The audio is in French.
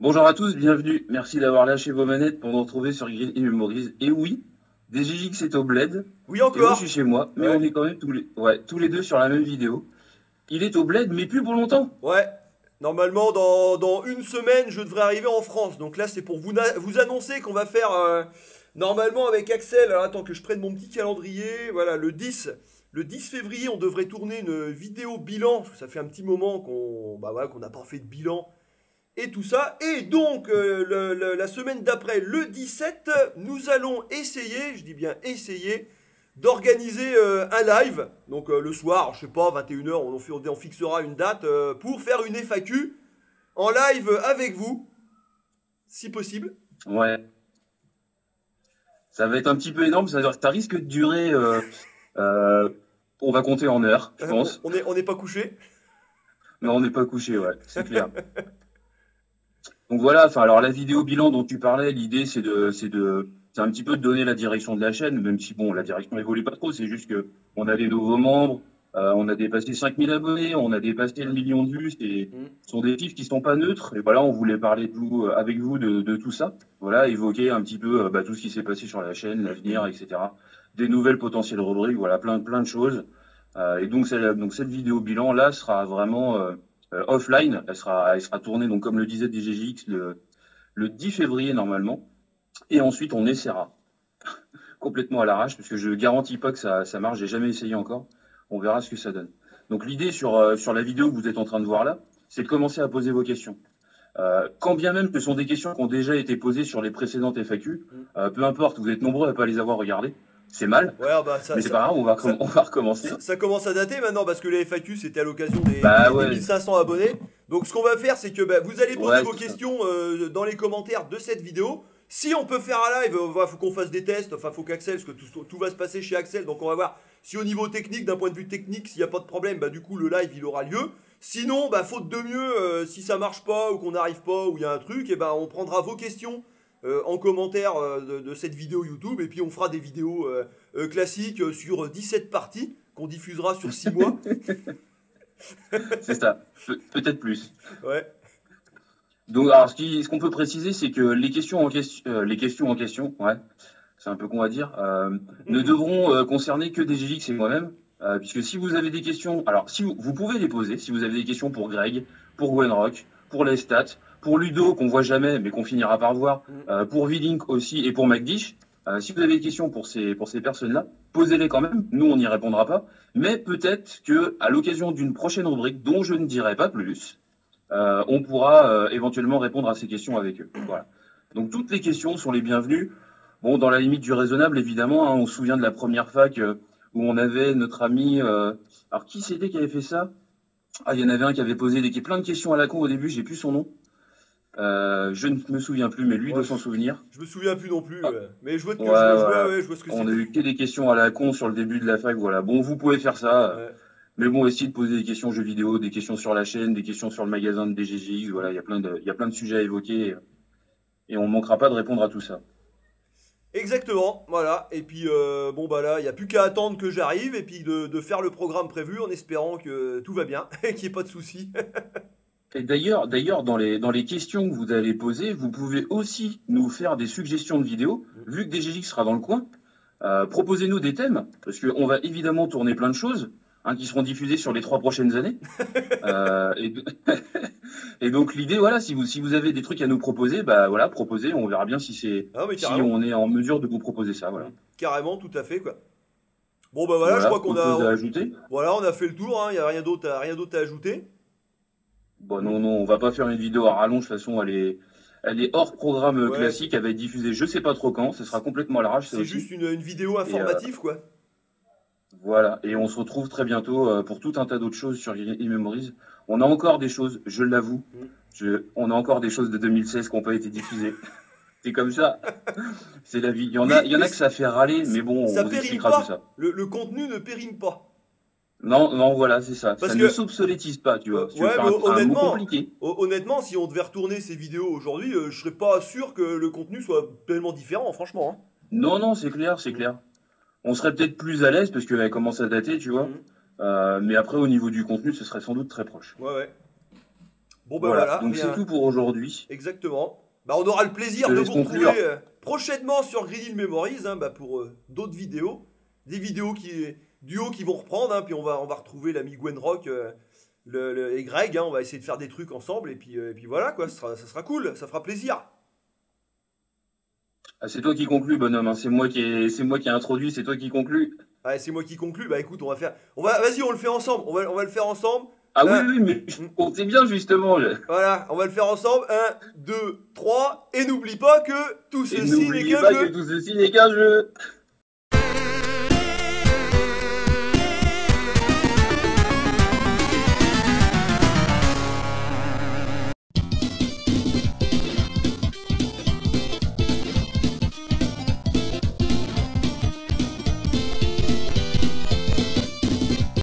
Bonjour à tous, bienvenue. Merci d'avoir lâché vos manettes pour nous retrouver sur Green et Memories. Et oui, DGX est au bled. Oui, Et moi, encore je suis chez moi, mais Ouais. on est quand même tous les, ouais, tous les deux sur la même vidéo. Il est au bled, mais plus pour longtemps. Ouais. Normalement, dans, dans une semaine, je devrais arriver en France. Donc là, c'est pour vous, annoncer qu'on va faire, euh, normalement, avec Axel, alors attends que je prenne mon petit calendrier, voilà, le 10. Le 10 février, on devrait tourner une vidéo bilan, parce que ça fait un petit moment qu'on bah voilà, qu'on n'a pas fait de bilan et tout ça. Et donc, euh, le- le- la semaine d'après, le 17, nous allons essayer, je dis bien essayer, d'organiser euh, un live. Donc euh, le soir, je sais pas, 21h, on, on fixera une date pour faire une FAQ en live avec vous, si possible. Ouais. Ça va être un petit peu énorme, ça, ça risque de durer. on va compter en heures, je pense. on n'est on n'est pas couché. Mais on n'est pas couché, ouais, c'est clair. Donc voilà, enfin alors la vidéo bilan dont tu parlais, l'idée c'est de c'est de c'est un petit peu de donner la direction de la chaîne, même si bon la direction évolue pas trop, c'est juste que on a des nouveaux membres, euh, on a dépassé 5000 abonnés, on a dépassé le million de vues, c'est Mm. ce sont des chiffres qui sont pas neutres, et voilà, on voulait parler de vous, euh, avec vous de, de tout ça, voilà, évoquer un petit peu euh, bah, tout ce qui s'est passé sur la chaîne, l'avenir, etc. Des nouvelles potentielles rubriques, voilà, plein plein de choses. Euh, et donc, c'est- donc cette vidéo bilan là sera vraiment euh, offline. Elle sera, elle sera tournée, donc comme le disait DGJX, le, le 10 février normalement. Et ensuite, on essaiera complètement à l'arrache, parce que je garantis pas que ça, ça marche. J'ai jamais essayé encore. On verra ce que ça donne. Donc l'idée sur, euh, sur la vidéo que vous êtes en train de voir là, c'est de commencer à poser vos questions. Euh, quand bien même ce sont des questions qui ont déjà été posées sur les précédentes FAQ, euh, peu importe, vous êtes nombreux à pas les avoir regardées. C'est mal, Ouais, bah ça, mais c'est pas grave, on va, recom- on va recommencer. ça- commence à dater maintenant parce que les FAQ c'était à l'occasion des, Bah des ouais. 1500 abonnés. Donc ce qu'on va faire c'est que bah, vous allez poser Ouais, vos questions euh, dans les commentaires de cette vidéo. Si on peut faire un live, il faut qu'on fasse des tests, enfin faut qu'Axel, parce que tout, tout va se passer chez Axel, donc on va voir si au niveau technique, d'un point de vue technique, s'il n'y a pas de problème, bah du coup le live il aura lieu. Sinon, bah faute de mieux, euh, si ça marche pas ou qu'on n'arrive pas ou il y a un truc, et ben on prendra vos questions euh, en commentaire euh, de, de cette vidéo YouTube et puis on fera des vidéos euh, classiques sur 17 parties qu'on diffusera sur 6 mois. C'est ça, Pe- peut-être plus. Ouais. Donc, alors, ce qui- ce qu'on peut préciser, c'est que les questions en question, les questions en question, ouais, c'est un peu con à dire, ne devront concerner que DGX et moi-même, euh, puisque si vous avez des questions, alors si vous, vous pouvez les poser, si vous avez des questions pour Greg, pour Gwenrock, pour les stats, pour Ludo qu'on voit jamais mais qu'on finira par voir, euh, pour V-Link aussi et pour McDish, euh, si vous avez des questions pour ces pour ces personnes-là, posez-les quand même. Nous, on n'y répondra pas, mais peut-être que à l'occasion d'une prochaine rubrique dont je ne dirai pas plus. Euh, on pourra euh, éventuellement répondre à ces questions avec eux. Voilà. Donc toutes les questions sont les bienvenues. Bon, dans la limite du raisonnable, évidemment. hein, on se souvient de la première fac où on avait notre ami. alors qui c'était qui avait fait ça? Ah, il y en avait un qui avait posé des plein de questions à la con au début. J'ai plus son nom. Euh, je ne me souviens plus, mais lui Ouais. doit s'en souvenir. Je me souviens plus non plus, Ah. ouais. mais je vois, que, Ouais, je, vois- vois- ce que On a eu que des questions à la con sur le début de la fac. Voilà. Bon, vous pouvez faire ça. Mais bon, essayez de poser des questions jeux vidéo, des questions sur la chaîne, des questions sur le magasin de DGGX. Voilà, il y a plein de, il y a plein de sujets à évoquer. Et on ne manquera pas de répondre à tout ça. Exactement, voilà. Et puis, euh, bon, bah là, il n'y a plus qu'à attendre que j'arrive et puis de, de faire le programme prévu en espérant que tout va bien et qu'il n'y ait pas de soucis. Et d'ailleurs, d'ailleurs, dans les, dans les questions que vous allez poser, vous pouvez aussi nous faire des suggestions de vidéos. Vu que DGX sera dans le coin, euh, proposez-nous des thèmes, parce qu'on va évidemment tourner plein de choses hein, qui seront diffusées sur les trois prochaines années. Euh, et, et donc l'idée, voilà, si vous, si vous avez des trucs à nous proposer, bah voilà, proposez, on verra bien si c'est Ah, si on est en mesure de vous proposer ça. Voilà. carrément, tout à fait, quoi. Bon, bah voilà, je crois qu'on a, ajouter. voilà, on a fait le tour, il n'y a rien d'autre à, rien d'autre à ajouter. Bon, non, non, on va pas faire une vidéo à rallonge. De toute façon, elle est, elle est hors programme Ouais, classique. Elle va être diffusée, je sais pas trop quand. Ce sera complètement à l'arrache. C'est juste une, une vidéo informative, quoi. Voilà. Et on se retrouve très bientôt euh, pour tout un tas d'autres choses sur e-memories. On a encore des choses, je l'avoue. Mm. Je, on a encore des choses de 2016 qui n'ont pas été diffusées. C'est comme ça. C'est la vie. Il y en a, il y en a que ça fait râler, mais bon, ça on vous expliquera pas. tout ça. Le, le contenu ne périme pas. Non, non, voilà, c'est ça. Parce ça que- ne s'obsolétise pas, tu vois. Tu Ouais, mais honnêtement- Honnêtement, si on devait retourner ces vidéos aujourd'hui, euh, je serais pas sûr que le contenu soit tellement différent, franchement. hein. Non, non, c'est clair, c'est clair. On serait peut-être plus à l'aise parce qu'elle commence à dater, tu vois. Mhm. Euh, mais après, au niveau du contenu, ce serait sans doute très proche. Ouais, ouais. Bon bah Voilà, voilà, donc c'est tout pour aujourd'hui. Exactement. Bah, on aura le plaisir de vous conclure. retrouver euh, prochainement sur Green Hill Memories hein, bah, pour euh, d'autres vidéos. Des vidéos qui duo qui vont reprendre, hein, puis on va, on va retrouver l'ami Gwen Rock euh, le, le- et Greg. hein, on va essayer de faire des trucs ensemble, et puis, euh, et puis voilà, quoi, ça sera, ça sera cool, ça fera plaisir. Ah, c'est toi qui conclus, bonhomme. hein. C'est moi qui ai, c'est moi qui ai introduit, c'est toi qui conclus. Allez, c'est moi qui conclus. Bah écoute, on va faire. On va, vas-y, on le fait ensemble. On va, on va le faire ensemble. Ah oui, Ah. oui, mais on sait bien justement. je- Voilà, on va le faire ensemble. 1, 2, 3. Et n'oublie pas que tout ceci n'est qu'un pas jeu. que tout ceci n'est qu'un jeu.